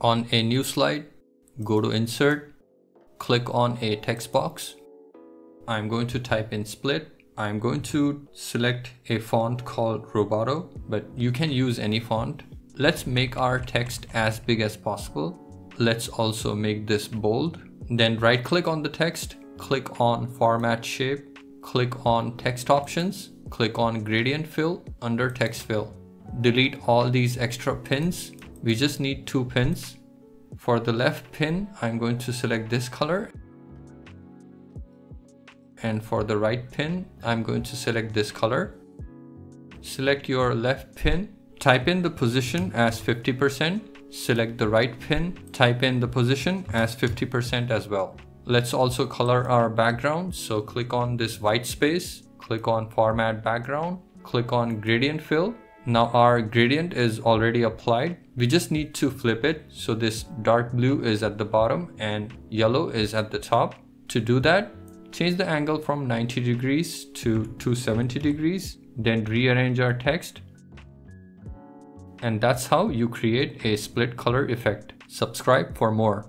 On a new slide, go to insert, click on a text box. I'm going to type in split. I'm going to select a font called Roboto, but you can use any font. Let's make our text as big as possible. Let's also make this bold. Then right click on the text, click on format shape, click on text options, click on gradient fill under text fill. Delete all these extra pins. We just need two pins. For the left pin, I'm going to select this color. And for the right pin, I'm going to select this color. Select your left pin, type in the position as 50%, select the right pin, type in the position as 50% as well. Let's also color our background. So click on this white space, click on format background, click on gradient fill. Now our gradient is already applied. We just need to flip it. So this dark blue is at the bottom and yellow is at the top. To do that, change the angle from 90 degrees to 270 degrees, then rearrange our text. And that's how you create a split color effect. Subscribe for more.